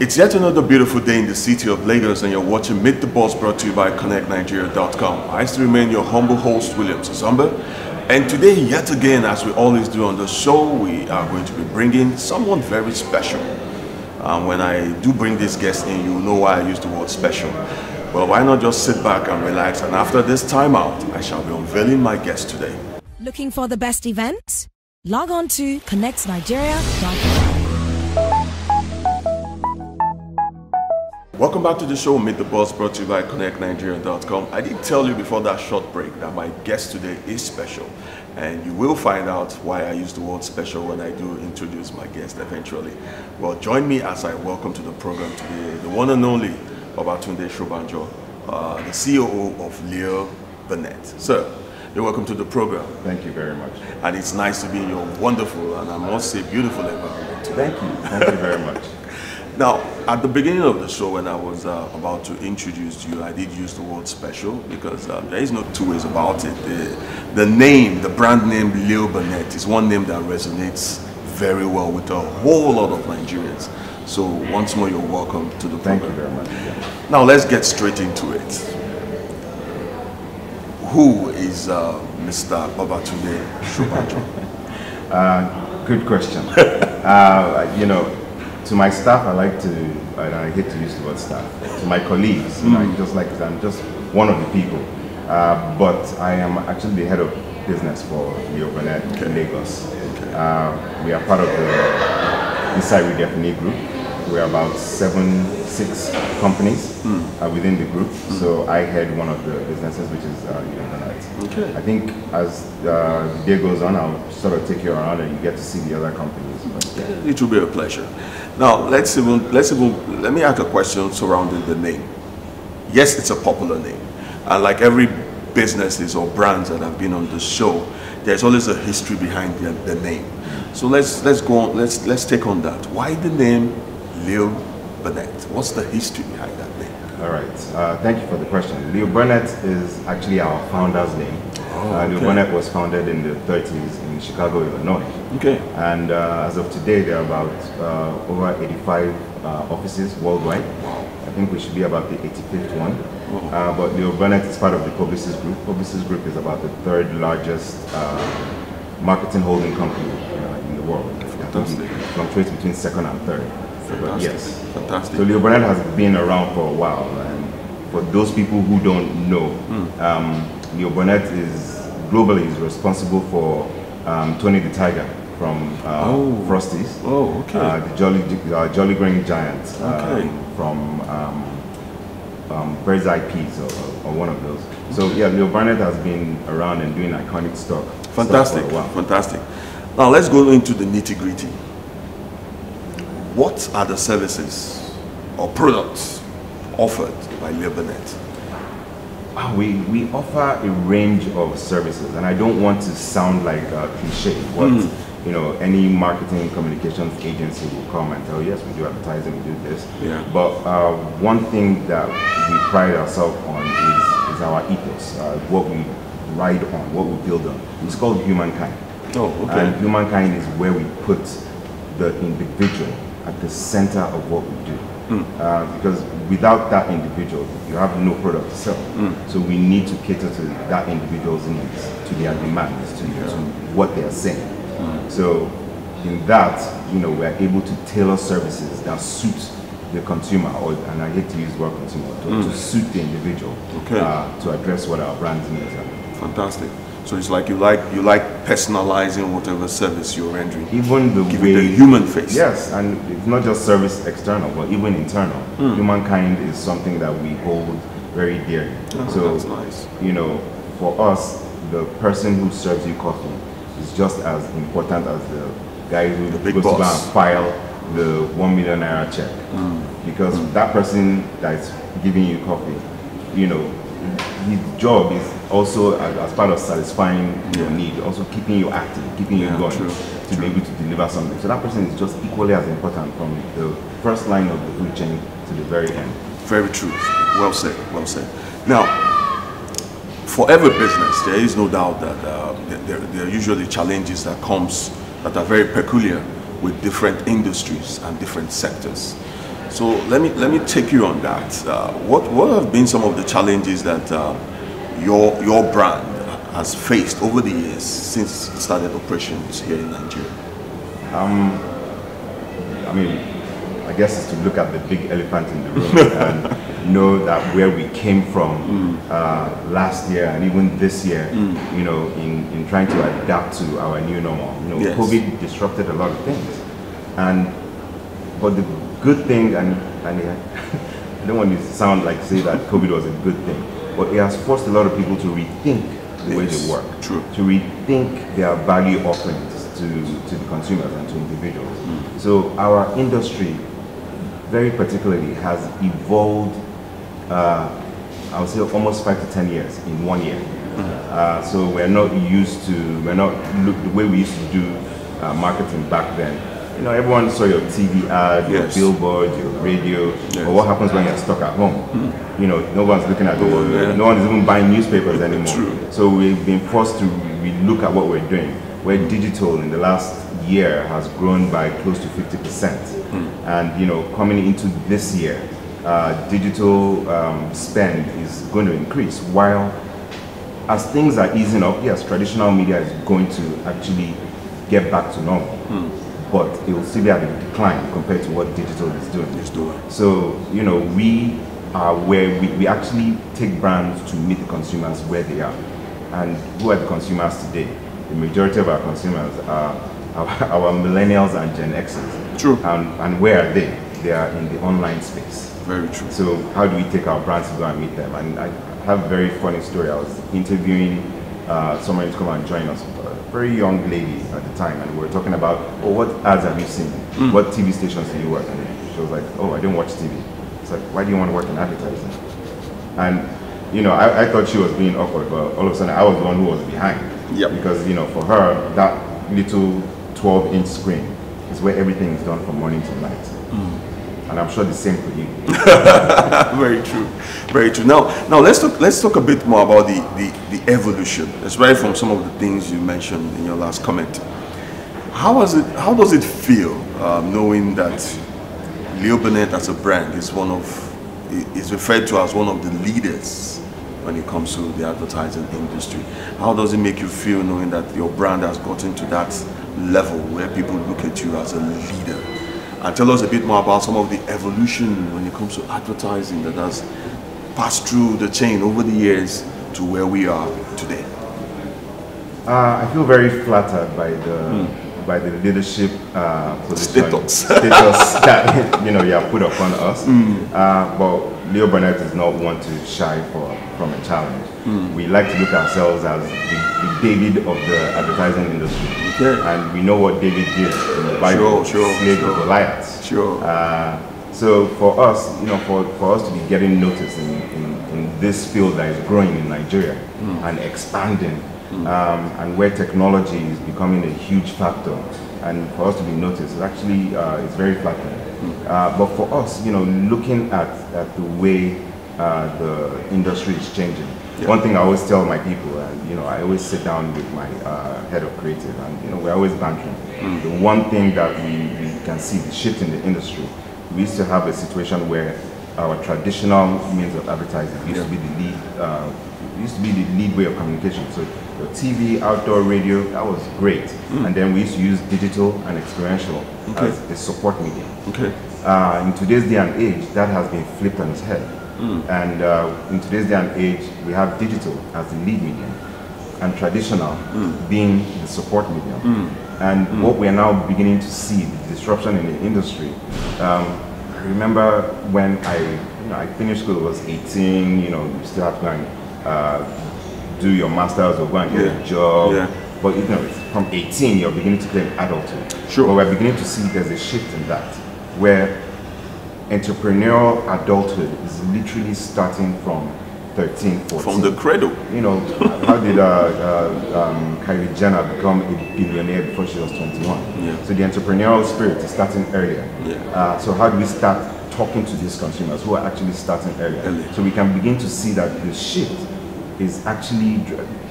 It's yet another beautiful day in the city of Lagos, and you're watching Meet the Boss brought to you by ConnectNigeria.com. I still remain your humble host, William Sazamba. And today, yet again, as we always do on the show, we are going to be bringing someone very special. When I do bring this guest in, you know why I use the word special. Well, why not just sit back and relax? And after this time out, I shall be unveiling my guest today. Looking for the best events? Log on to connectnigeria.com. Welcome back to the show, Meet the Boss, brought to you by ConnectNigeria.com. I did tell you before that short break that my guest today is special, and you will find out why I use the word special when I do introduce my guest eventually. Well, join me as I welcome to the program today the one and only Babatunde Shobanjo, uh, the COO of Leo Burnett. Sir, you're welcome to the program, Thank you very much. and it's nice to be in your wonderful and I must say beautiful environment. Thank you. Thank you very much. Now, at the beginning of the show, when I was uh, about to introduce you, I did use the word special because um, there is no two ways about it. The, the name, the brand name Leo Burnett, is one name that resonates very well with a whole lot of Nigerians. So, once more, you're welcome to the program. Thank you very much. Yeah. Now, let's get straight into it. Who is uh, Mr. Babatunde Shobanjo? Uh, good question. uh, you know, to my staff, I like to, and I hate to use the word staff, to my colleagues, you know, I just like, I'm just one of the people. Uh, but I am actually the head of business for Leo Burnett in Lagos. Uh, we are part of the Insight Redefini group. We're about seven, six companies uh, within the group. So I head one of the businesses, which is uh, Leo Burnett. Okay. I think as uh, the day goes on, I'll sort of take you around and you get to see the other companies. It will be a pleasure. Now let's even let's even let me ask a question surrounding the name. Yes, it's a popular name, and like every businesses or brands that have been on the show, there's always a history behind the, the name. So let's let's go on. Let's let's take on that. Why the name Leo Burnett? What's the history behind that name? All right. Uh, thank you for the question. Leo Burnett is actually our founder's name. Uh, Leo okay. Burnett was founded in the 30s in Chicago, Illinois. Okay. And uh, as of today, there are about uh, over 85 uh, offices worldwide. Wow. I think we should be about the 85th one. Uh, but Leo Burnett is part of the Publicis Group. Publicis Group is about the third largest uh, marketing holding company uh, in the world. Fantastic. fluctuates between second and third. Fantastic. yes. Fantastic. So Leo Burnett has been around for a while. And for those people who don't know, Hmm. um, Leo Burnett is globally is responsible for um, Tony the Tiger from uh, Oh. Frosties. Oh, okay. Uh, the Jolly uh, Jolly Green Giant um, Okay. from um, um, Bird's Eye Peas or, or one of those. So yeah, Leo Burnett has been around and doing iconic stuff. stuff Fantastic, For a while. fantastic. Now let's go into the nitty gritty. What are the services or products offered by Leo Burnett? We, we offer a range of services, and I don't want to sound like a cliche. What you know, any marketing communications agency will come and tell, you, yes, we do advertising, we do this. Yeah. But uh, one thing that we pride ourselves on is, is our ethos, uh, what we ride on, what we build on. It's called humankind. Oh, okay. And humankind is where we put the individual at the center of what we do. Uh, because without that individual, you have no product to sell. So we need to cater to that individual's needs, to their demands, to, to what they are saying. So in that, you know, we're able to tailor services that suit the consumer, or and I hate to use the word consumer, to, to suit the individual Okay. uh, to address what our brand's needs are. Fantastic. So it's like you like you like personalizing whatever service you're rendering. even the Give way human face. Yes, and it's not just service external, but even internal. Hmm. Humankind is something that we hold very dear. Oh, so that's nice. you know, for us, the person who serves you coffee is just as important as the guy who The goes to go boss. and file the one million naira check. Hmm. Because that person that's giving you coffee, you know, his job is also as, as part of satisfying your need, also keeping you active, keeping Yeah, you going true, to be able to deliver something. So that person is just equally as important from the first line of the food chain to the very end. Very true. Well said. Well said. Now, for every business, there is no doubt that uh, there, there are usually challenges that comes that are very peculiar with different industries and different sectors. So let me let me take you on that. Uh, what what have been some of the challenges that uh, your your brand has faced over the years since it started operations here in Nigeria? Um, I mean, I guess it's to look at the big elephant in the room and know that where we came from mm. uh, last year and even this year, mm. you know, in, in trying to adapt to our new normal. You know, Yes. COVID disrupted a lot of things. And, but the good thing, and, and I don't want to sound like say that COVID was a good thing, but it has forced a lot of people to rethink the way they work true. to rethink their value offerings to, to the consumers and to individuals. So our industry, very particularly, has evolved, uh, I would say almost five to 10 years in one year. Uh, so we're not used to, we're not, look, the way we used to do uh, marketing back then. You know, everyone saw your TV ad, Yes. your billboard, your radio, Yes. but what happens when you're stuck at home? You know, no one's looking at the world. yeah. No one is even buying newspapers anymore. True. So we've been forced to look at what we're doing. Where digital in the last year has grown by close to 50%. And, you know, coming into this year, uh, digital um, spend is going to increase. While as things are easing up, yes, traditional media is going to actually get back to normal. But it will still be at a decline compared to what digital is doing. It's doing. So, you know, we are where we, we actually take brands to meet the consumers where they are. And who are the consumers today? The majority of our consumers are our, our millennials and Gen Xers. True. And, and where are they? They are in the online space. Very true. So how do we take our brands to go and meet them? And I have a very funny story. I was interviewing uh, someone to come and join us, very young lady at the time, and we were talking about, oh, what ads have you seen? Mm. What TV stations do you work? And she was like, oh, I don't watch TV. It's like, why do you want to work in advertising? And you know, I, I thought she was being awkward, but all of a sudden I was the one who was behind. Yep. Because you know, for her, that little 12-inch screen is where everything is done from morning to night. Mm. And I'm sure the same for you. very true. Very true. Now now let's talk let's talk a bit more about the the, the evolution especially from some of the things you mentioned in your last comment. How does it how does it feel um, knowing that Leo Burnett as a brand is one of is referred to as one of the leaders when it comes to the advertising industry? How does it make you feel knowing that your brand has gotten to that level where people look at you as a leader and tell us a bit more about some of the evolution when it comes to advertising that has passed through the chain over the years to where we are today. Uh, I feel very flattered by the by the leadership uh, position Status. status that you know you have put upon us. Uh, but Leo Burnett is not one to shy for from a challenge. We like to look at ourselves as the, the David of the advertising industry, Okay. and we know what David did in the Bible, Sure, sure, slayed sure. Goliath. Sure. Uh, so for us, you know, for, for us to be getting noticed in, in, in this field that is growing in Nigeria and expanding, um, and where technology is becoming a huge factor, and for us to be noticed, is actually uh, it's very flattering. Uh, but for us, you know, looking at, at the way uh, the industry is changing, one thing I always tell my people, and you know, I always sit down with my uh, head of creative, and you know, we're always bantering. The one thing that we, we can see the shift in the industry we used to have a situation where our traditional means of advertising used to be the lead, uh, used to be the lead way of communication. So your TV, outdoor radio, that was great. And then we used to use digital and experiential as a support medium. Okay. Uh, in today's day and age, that has been flipped on its head. And uh, in today's day and age, we have digital as the lead medium and traditional being the support medium. And what we are now beginning to see, the disruption in the industry. Um, I remember when I, you know, I finished school, I was 18, you know, you still have to go and uh, do your master's or go and get Yeah. a job. Yeah. But you know, from 18, you're beginning to claim adulthood. Sure. But we're beginning to see there's a shift in that, where entrepreneurial adulthood is literally starting from 13, 14. From the cradle. you know, how did uh, uh, um, Kylie Jenner become a billionaire before she was 21? Yeah. So the entrepreneurial spirit is starting earlier. Yeah. Uh, so how do we start talking to these consumers who are actually starting earlier? So we can begin to see that the shift is actually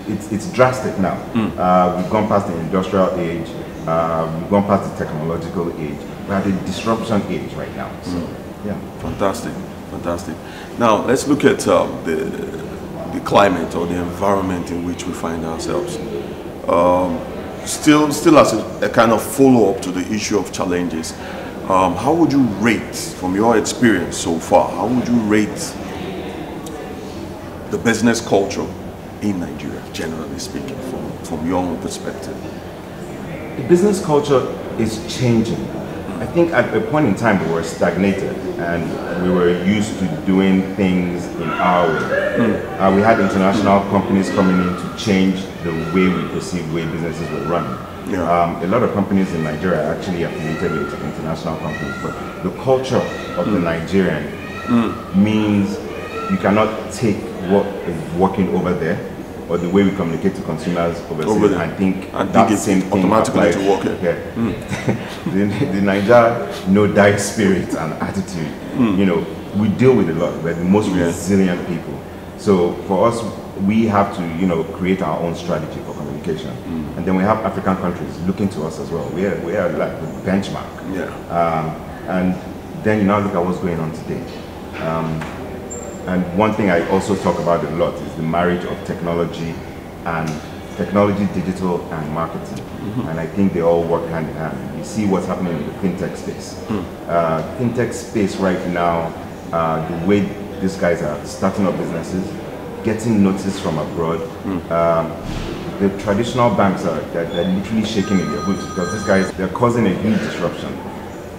it's, it's drastic now. Hmm. Uh, we've gone past the industrial age. Uh, we've gone past the technological age. We're at the disruption age right now. So Hmm. Yeah. Fantastic, fantastic. Now let's look at um, the the climate or the environment in which we find ourselves. Um, still, still as a, a kind of follow up to the issue of challenges. Um, how would you rate, from your experience so far, how would you rate the business culture in Nigeria, generally speaking, from, from your own perspective? The business culture is changing. I think at a point in time we were stagnated and we were used to doing things in our way. Uh, we had international companies coming in to change the way we perceive way businesses were run. Yeah. Um, a lot of companies in Nigeria are actually affiliated with international companies, but the culture of the Nigerian means you cannot take what is working over there or the way we communicate to consumers overseas and think And that think it's same thing automatically to work here. here. the, the Niger no die spirit and attitude, you know, we deal with a lot. We're the most Yeah. resilient people. So for us, we have to, you know, create our own strategy for communication. And then we have African countries looking to us as well. We are, we are like the benchmark. Yeah. Um, and then you now look at what's going on today. Um, and one thing I also talk about a lot is the marriage of technology and technology, digital, and marketing. And I think they all work hand in hand. You see what's happening in the fintech space. Uh, fintech space right now, uh, the way these guys are starting up businesses, getting notice from abroad. Um, the traditional banks are they're, they're literally shaking in their boots because these guys they're causing a huge disruption.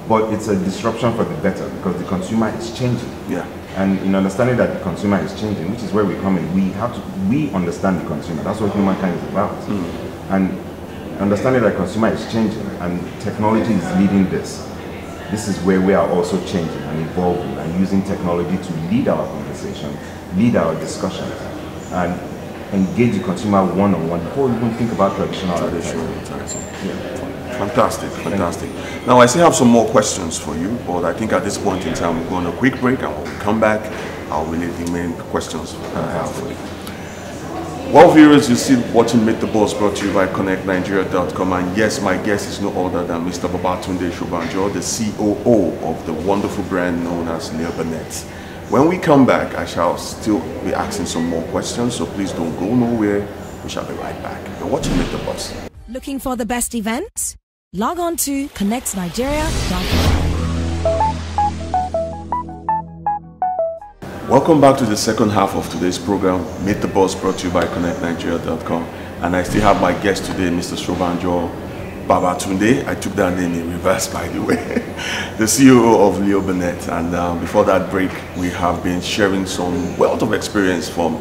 But it's a disruption for the better because the consumer is changing. Yeah. And in understanding that the consumer is changing, which is where we come in, we have to we understand the consumer. That's what humankind is about. Hmm. And understanding that consumer is changing and technology is leading this. This is where we are also changing and evolving and using technology to lead our conversation, lead our discussions, and engage the consumer one on one before we even think about traditional advertising. Fantastic, fantastic. Now I still have some more questions for you, but I think at this point in time we'll go on a quick break and when we come back, I'll relate the main questions that I have for you. Well, viewers, you're still watching Meet the Boss brought to you by ConnectNigeria.com. And yes, my guest is no other than Mr. Babatunde Shobanjo, the COO of the wonderful brand known as Leo Burnett. When we come back, I shall still be asking some more questions, so please don't go nowhere. We shall be right back. You're watching Meet the Boss. Looking for the best events? Log on to connectnigeria.com. Welcome back to the second half of today's program, Meet the Boss, brought to you by ConnectNigeria.com. And I still have my guest today, Mr. Shobanjo Babatunde. I took that name in reverse, by the way, the CEO of Leo Burnett. And um, before that break, we have been sharing some wealth of experience from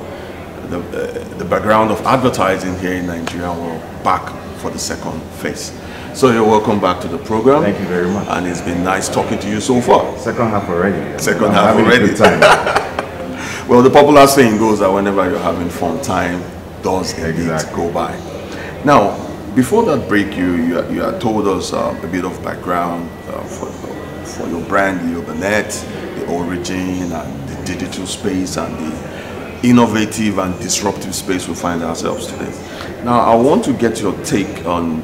the, uh, the background of advertising here in Nigeria. We're back for the second phase. So you're welcome back to the program. Thank you very much. And it's been nice talking to you so far. Second half already. Second I'm half having a already. time. Well, the popular saying goes that whenever you're having fun, time does indeed Exactly. go by. Now, before that break, you you, you had told us uh, a bit of background uh, for, for your brand, Leo Burnett, the origin and the digital space and the innovative and disruptive space we find ourselves today. Now, I want to get your take on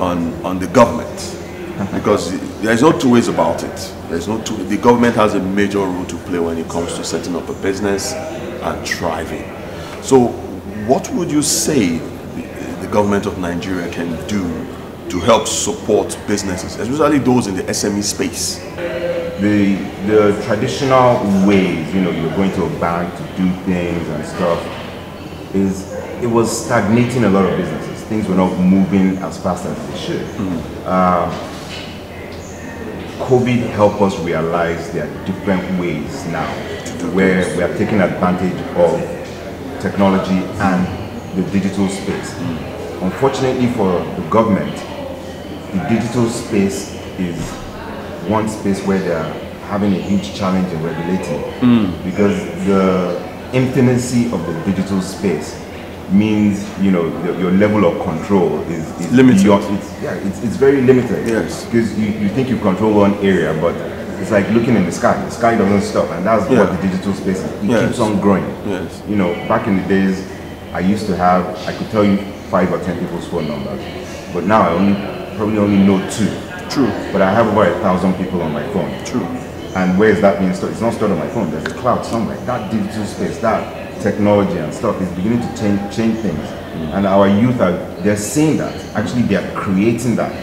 on on the government uh-huh. because there's no two ways about it. There's no two. The government has a major role to play when it comes to setting up a business and thriving. So, what would you say the, the government of Nigeria can do to help support businesses, especially those in the SME space? the the traditional ways, you know, you're going to a bank to do things and stuff, is it was stagnating a lot of businesses. Things were not moving as fast as they should. Uh, COVID helped us realize there are different ways now where we are taking advantage of technology and the digital space. Mm. Unfortunately for the government, the digital space is one space where they are having a huge challenge in regulating mm. because the intimacy of the digital space means you know your, your level of control is, is Limited. beyond- it's, yeah, it's, it's very limited. Yes. because you, you think you control one area, but it's like looking in the sky. The sky doesn't stop, and that's Yeah. what the digital space is. It Yes. keeps on growing. Yes. You know, back in the days, I used to have I could tell you five or ten people's phone numbers, but now I only probably only know two. True. But I have over a thousand people on my phone. True. And where is that being stored? It's not stored on my phone. There's a cloud somewhere. That digital space, that technology and stuff is beginning to change change things. Mm. And our youth are they're seeing that. Actually, they are creating that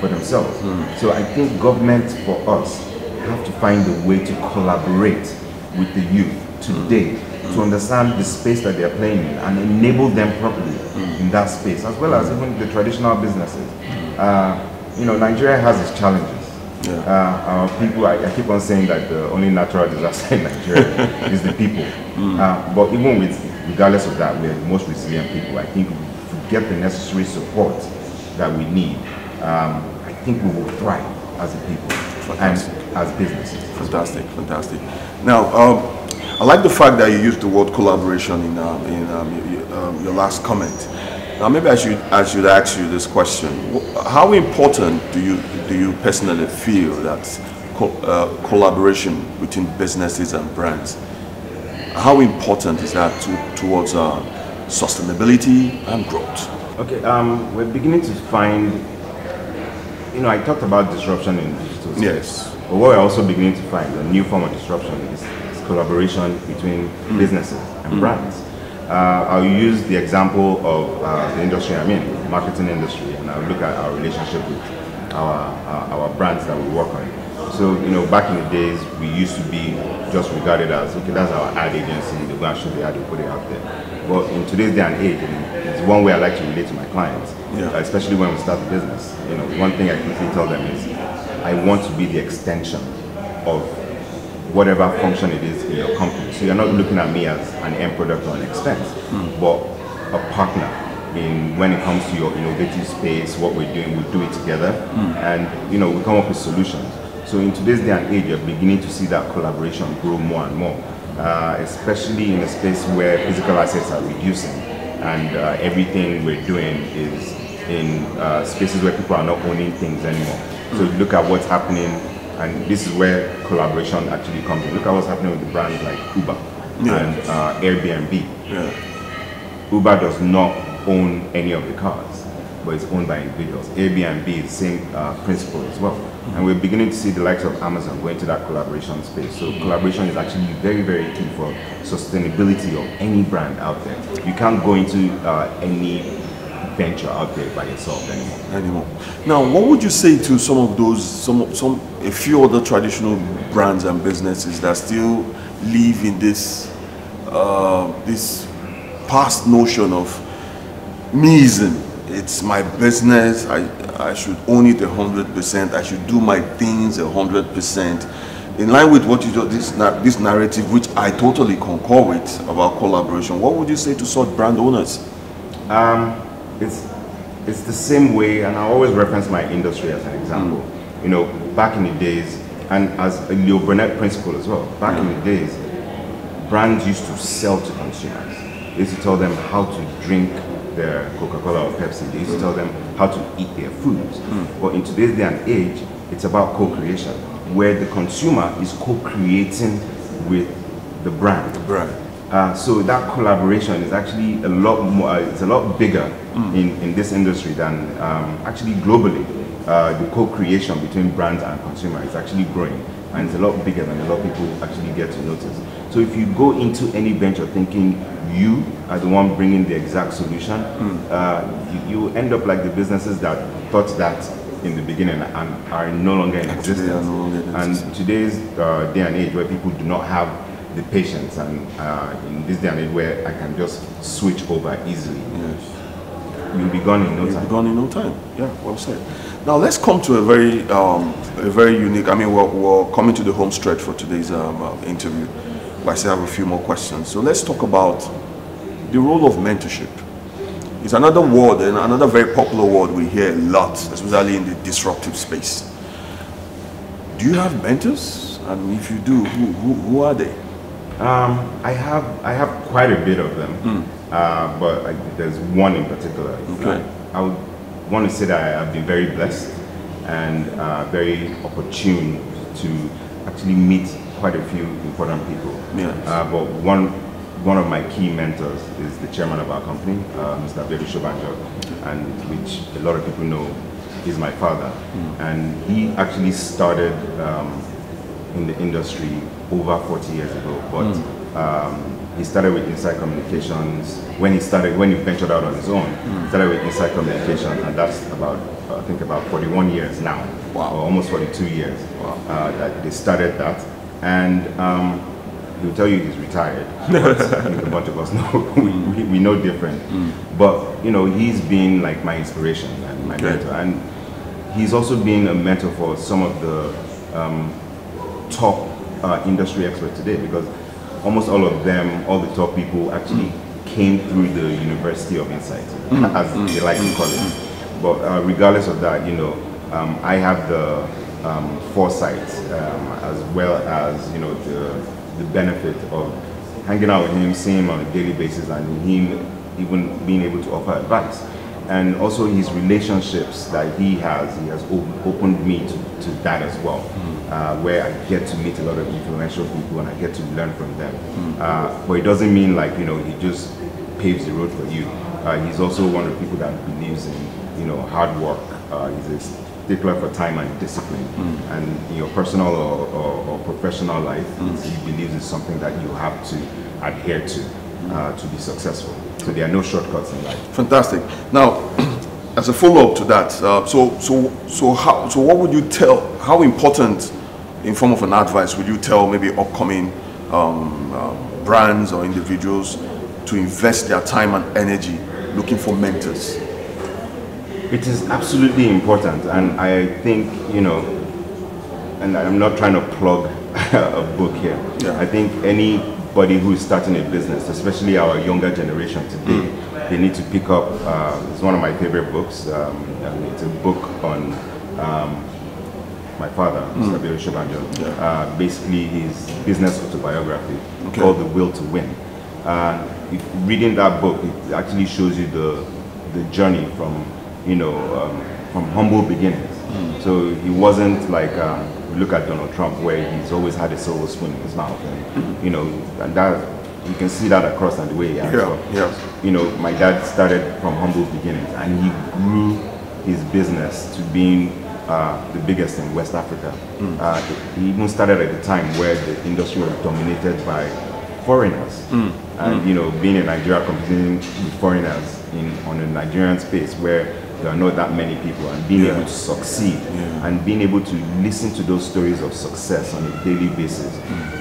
for themselves. Mm. So I think government for us have to find a way to collaborate with the youth today mm. to understand the space that they're playing in and enable them properly in that space, as well as even the traditional businesses. Uh, you know, Nigeria has its challenges. Yeah. Uh, our people, I, I keep on saying that the only natural disaster in Nigeria is the people. Uh, but even with, regardless of that, we're the most resilient people. I think if we get the necessary support that we need, um, I think we will thrive as a people Fantastic. and as businesses. Fantastic, fantastic. Now, um, I like the fact that you used the word collaboration in, um, in um, your, um, your last comment. Now, maybe I should, I should ask you this question. How important do you, do you personally feel that co- uh, collaboration between businesses and brands, how important is that to, towards uh, sustainability and growth? Okay, um, we're beginning to find, you know, I talked about disruption in digital space. Yes. But what we're also beginning to find, a new form of disruption, is, is collaboration between businesses and brands. Uh, I'll use the example of uh, the industry I'm in, marketing industry, and I'll look at our relationship with our, uh, our brands that we work on. So, you know, back in the days, we used to be just regarded as, okay, that's our ad agency, they go and shoot the ad, they put it out there. But in today's day and age, it's one way I like to relate to my clients, Yeah. uh, especially when we start a business. You know, one thing I quickly tell them is, I want to be the extension of whatever function it is in your company. So you're not looking at me as an end product or an expense, but a partner in when it comes to your innovative space, what we're doing, we do it together, and you know we come up with solutions. So in today's day and age, you're beginning to see that collaboration grow more and more, uh, especially in a space where physical assets are reducing, and uh, everything we're doing is in uh, spaces where people are not owning things anymore. So look at what's happening, and this is where collaboration actually comes in. Look at what's happening with the brands like Uber Yeah. and uh, Airbnb. Yeah. Uber does not own any of the cars, but it's owned by individuals. Airbnb is the same uh, principle as well. And we're beginning to see the likes of Amazon go into that collaboration space. So collaboration is actually very, very key for sustainability of any brand out there. You can't go into uh, any venture out there by yourself anymore. anymore. Now, what would you say to some of those, some, some, a few other traditional brands and businesses that still live in this, uh, this past notion of meism? It's my business. I, I should own it a hundred percent. I should do my things a hundred percent. In line with what you just this this narrative, which I totally concur with about collaboration. What would you say to such brand owners? Um, it's it's the same way, and I always reference my industry as an example. Mm. You know, back in the days, and as a Leo Burnett principle as well. Back in the mm. days, brands used to sell to consumers. They used to tell them how to drink their Coca-Cola or Pepsi. They used to mm. tell them how to eat their foods. But in today's day and age, it's about co-creation, where the consumer is co-creating with the brand. Brand. Uh, so that collaboration is actually a lot more, uh, it's a lot bigger in, in this industry than um, actually globally. Uh, the co-creation between brands and consumer is actually growing and it's a lot bigger than a lot of people actually get to notice. So if you go into any venture thinking you are the one bringing the exact solution, uh, you, you end up like the businesses that thought that in the beginning and are no longer in existence. no longer in and today's uh, day and age where people do not have the patience and uh, in this day and age where I can just switch over easily, Yes. you'll be gone in no You'll be time. gone in no time. Yeah, well said. Now let's come to a very, um, a very unique. I mean, we're, we're coming to the home stretch for today's um, uh, interview. But I still have a few more questions. So let's talk about the role of mentorship. It's another word, and another very popular word we hear a lot, especially in the disruptive space. Do you have mentors? And if you do, who, who, who are they? Um, I have I have quite a bit of them, uh, but I, there's one in particular. Okay. I, I would want to say that I have been very blessed and uh, very opportune to actually meet quite a few important people. Yes. Uh, but one one of my key mentors is the chairman of our company, uh, Mr. Biodun Shobanjo, and which a lot of people know is my father. And he actually started um, in the industry over 40 years ago, but um, he started with Insight Communications. When he started, when he ventured out on his own, he started with Insight Communications, and that's about, I think, about 41 years now, Wow. or almost 42 years Wow. uh, that they started that. And um, he'll tell you he's retired, but I think a bunch of us know we, we, we know different. But you know, he's been like my inspiration and my mentor, and he's also been a mentor for some of the um, top uh, industry experts today because almost all of them, all the top people actually came through the University of Insight, as they like to call it. But uh, regardless of that, you know, um, I have the um, foresight um, as well as, you know, the, the benefit of hanging out with him, seeing him on a daily basis and him even being able to offer advice and also his relationships that he has he has op- opened me to, to that as well uh, where i get to meet a lot of influential people and i get to learn from them. Uh, but it doesn't mean like you know he just paves the road for you. Uh, he's also one of the people that believes in you know hard work. Uh, he's a stickler for time and discipline. And in your personal or, or, or professional life he believes it's something that you have to adhere to uh, to be successful so there are no shortcuts in life Fantastic. Now, as a follow-up to that, uh, so so so how so what would you tell? How important, in form of an advice, would you tell maybe upcoming um, um, brands or individuals to invest their time and energy looking for mentors? It is absolutely important, and I think you know, and I'm not trying to plug a book here. Yeah. I think anybody who is starting a business, especially our younger generation today, they need to pick up. Uh, it's one of my favorite books. Um, and it's a book on um, my father, Mr. Bill Shobanjo. Uh, basically, his business autobiography Okay. called The Will to Win. And if reading that book, it actually shows you the the journey from you know um, from humble beginnings. So he wasn't like um, look at Donald Trump, where he's always had a silver spoon in his mouth, and you know, and that you can see that across and the way he. Yeah, yeah. You know, my dad started from humble beginnings, and he grew his business to being uh, the biggest in West Africa. Uh, he even started at a time where the industry was dominated by foreigners, and you know, being in Nigeria competing with foreigners in on a Nigerian space where there are not that many people, and being Yeah. able to succeed, and being able to listen to those stories of success on a daily basis.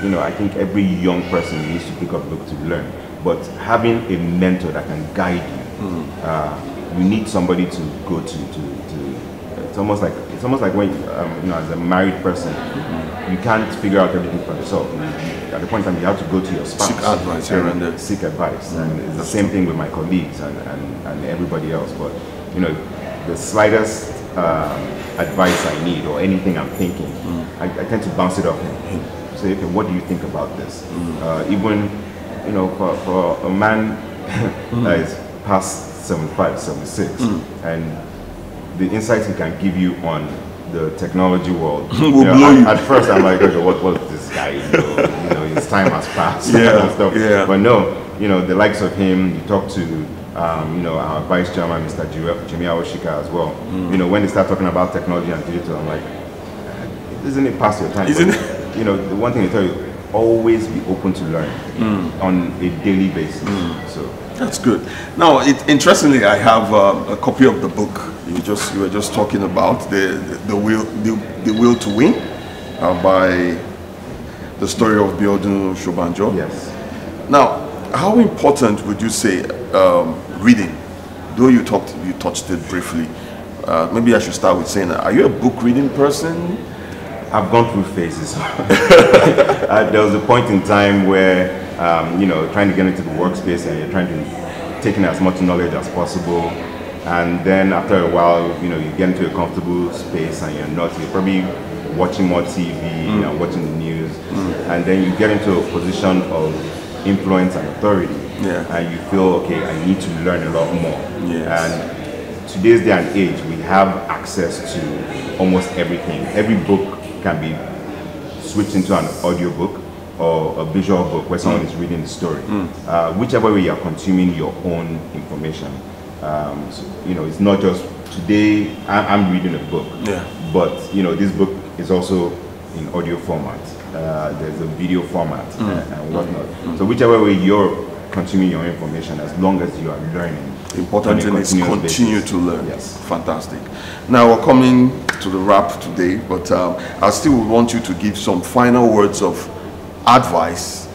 You know, I think every young person needs to pick up a book to learn, but having a mentor that can guide you, uh, you need somebody to go to to, to it's almost like it's almost like when um, you know as a married person you can't figure out everything for yourself. You- you- at the point in time you have to go to your spouse Seek advice here and seek advice. And it's the same thing with my colleagues and, and, and everybody else. But you know the slightest um, advice I need or anything I'm thinking I, I tend to bounce it off him say okay what do you think about this uh, even you know for, for a man that is past 75 76 and the insights he can give you on the technology world. Will you know, at, at first, I'm like, okay, what was this guy? You know, you know, his time has passed. Yeah, yeah. But no, you know, the likes of him. You talk to, um, you know, our vice chairman, Mr. Jimmy- Awosika as well. Mm. You know, when they start talking about technology and digital, I'm like, isn't it past your time? Isn't But, You know, the one thing I tell you, always be open to learn Mm. on a daily basis. So. That's good. Now, it, interestingly, I have uh, a copy of the book you just you were just talking about the the will the, the will to win uh, by the story of Biodun Shobanjo. Yes. Now, how important would you say um, reading? Though you talked you touched it briefly. Uh, maybe I should start with saying, are you a book reading person? I've gone through phases. uh, there was a point in time where, um, you know, trying to get into the workspace and you're trying to take in as much knowledge as possible. And then after a while, you know, you get into a comfortable space and you're not, you're probably watching more TV, you know, watching the news. And then you get into a position of influence and authority. Yeah. And you feel, okay, I need to learn a lot more. Yes. And today's day and age, we have access to almost everything. Every book can be switched into an audio book or a visual book where someone is reading the story. Uh, whichever way you're consuming your own information. Um, so, you know, it's not just today I- I'm reading a book, Yeah. but you know, this book is also in audio format. Uh, there's a video format mm. and, and whatnot. Mm. So whichever way you're consuming your information, as long as you are learning. The important thing is continue basis. to learn. Yes. Fantastic. Now we're coming to the wrap today, but um, I still want you to give some final words of advice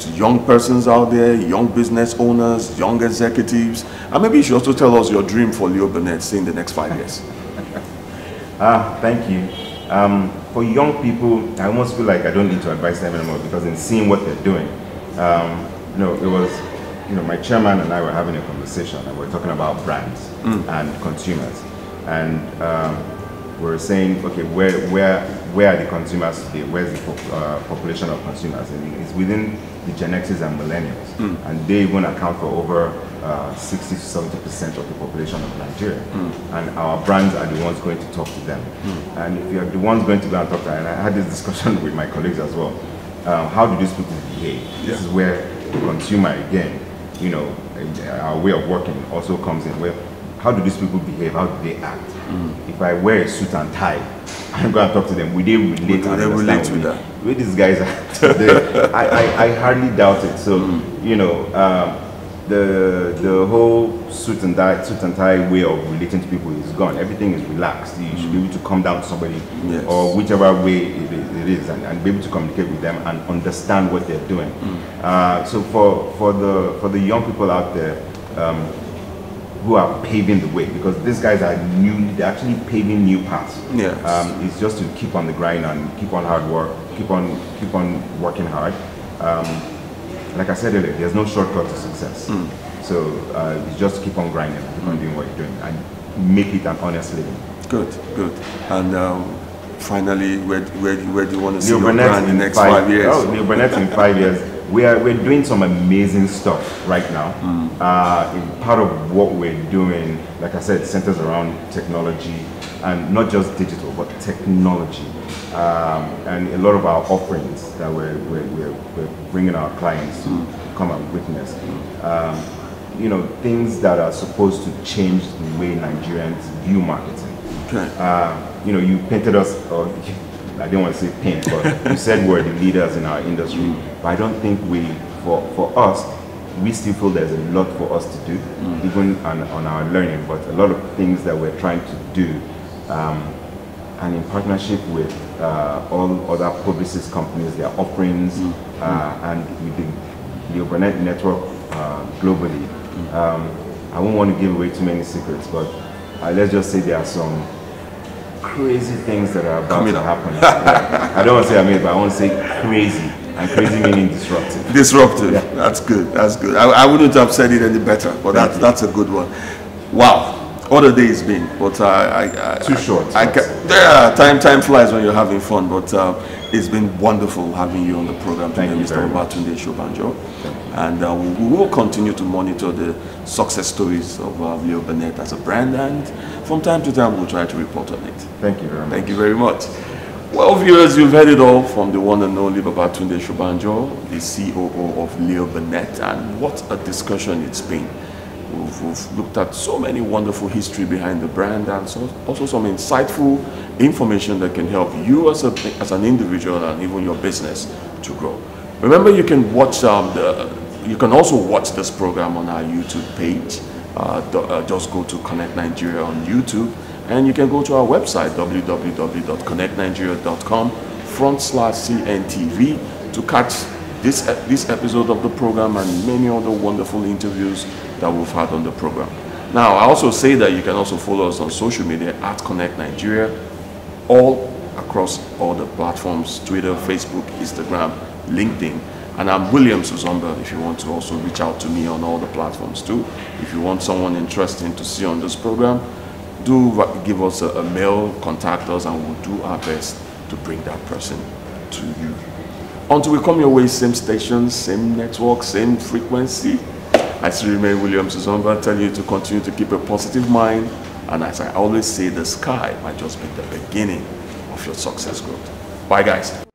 to young persons out there, young business owners, young executives, and maybe you should also tell us your dream for Leo Burnett say in the next five years. ah, thank you. Um, for young people, I almost feel like I don't need to advise them anymore because in seeing what they're doing, um, you know, it was, you know, my chairman and I were having a conversation and we are talking about brands mm. and consumers. And um, we are saying, okay, where, where, where are the consumers today? Where's the uh, population of consumers? And it's within the Gen X's and millennials. Mm. And they even account for over uh, 60 to 70% of the population of Nigeria. Mm. And our brands are the ones going to talk to them. Mm. And if you're the ones going to go and talk to them, and I had this discussion with my colleagues as well, um, how do these people behave? Yeah. This is where consumer, again, you know, our way of working also comes in. Where, how do these people behave? How do they act? Mm. If I wear a suit and tie, I'm going to talk to them. Will they relate? Will they relate to that? Where these guys are? I, I, I, hardly doubt it. So, mm. you know, um, the the whole suit and tie suit and tie way of relating to people is gone. Everything is relaxed. You should be able to come down to somebody yes. or whichever way it is, it is and, and, be able to communicate with them and understand what they're doing. Mm. Uh, so for for the for the young people out there. Um, who are paving the way because these guys are new they're actually paving new paths yeah um, it's just to keep on the grind and keep on hard work keep on keep on working hard um, like I said earlier, there's no shortcut to success. Mm. So uh, it's just keep on grinding, keep on doing what you're doing, and make it an honest living. Good, good. And um, finally, where, where, where do you want to see your brand in the next five, five years? Oh, Leo Burnett in five years. We are we're doing some amazing stuff right now. Mm. Uh, part of what we're doing, like I said, centers around technology, and not just digital, but technology. Um, and a lot of our offerings that we're, we're, we're, we're bringing our clients to come and witness. Um, you know, things that are supposed to change the way Nigerians view marketing. Okay. Uh, you know, you painted us, or I didn't want to say paint, but you said we're the leaders in our industry. Mm. But I don't think we, for, for us, we still feel there's a lot for us to do, mm. even on, on our learning, but a lot of things that we're trying to do um, and in partnership with uh, all other Publicis companies, their offerings, mm. uh, and with the Leo Burnett network uh, globally. Mm. Um, I won't want to give away too many secrets, but uh, let's just say there are some crazy things that are about Coming to happen. yeah. I don't want to say I mean, but I want to say crazy. And crazy meaning disruptive. Disruptive. Yeah. That's good. That's good. I, I, wouldn't have said it any better, but that's that's a good one. Wow what a day it's been. But uh, I, I, too short. I, I, yeah, time time flies when you're having fun. But uh, it's been wonderful having you on the program today, Mr. Babatunde Shobanjo. And uh, we, will continue to monitor the success stories of uh, Leo Burnett as a brand, and from time to time we'll try to report on it. Thank you very much. Thank you very much. Well, viewers, you've heard it all from the one and only Babatunde Shobanjo, the COO of Leo Burnett, and what a discussion it's been. We've, we've, looked at so many wonderful history behind the brand and so, also some insightful information that can help you as, a, as an individual and even your business to grow. Remember, you can watch um, the, you can also watch this program on our YouTube page. Uh, uh, just go to Connect Nigeria on YouTube and you can go to our website www.connectnigeria.com front slash CNTV to catch this, this episode of the program and many other wonderful interviews that we've had on the program. Now, I also say that you can also follow us on social media at Connect Nigeria, all across all the platforms, Twitter, Facebook, Instagram, LinkedIn. And I'm William Suzomba if you want to also reach out to me on all the platforms too. If you want someone interesting to see on this program, do give us a, a mail, contact us, and we'll do our best to bring that person to you. Until we come your way, same station, same network, same frequency. I still remain William Suzomba, tell you to continue to keep a positive mind. And as I always say, the sky might just be the beginning of your success growth. Bye, guys.